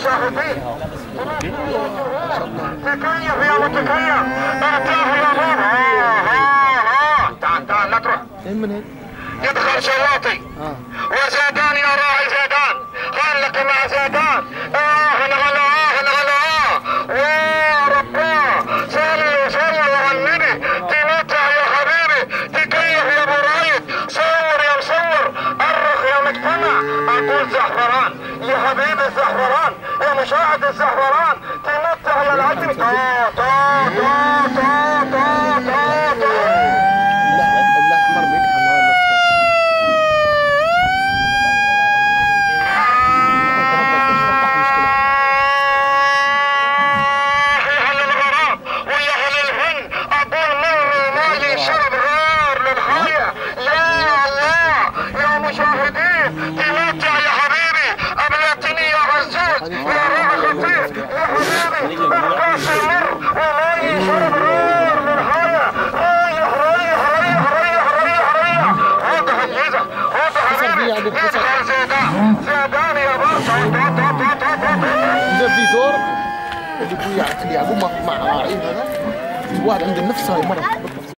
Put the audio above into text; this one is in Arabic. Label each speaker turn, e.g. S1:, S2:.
S1: مشاهدين تكيف؟ يدخل شواطي وزيدان يا راعي زيدان خلك مع زيدان أقول زعفران يا حبيبي الزعفران يا مشاهد الزعفران تمتع يا العجم تا تا تا تا تا تا
S2: لا الاحمر بيكحل هذا الاصفر
S1: يا
S2: في ثور اللي يعقوب هذا واحد عنده نفس هاي المرض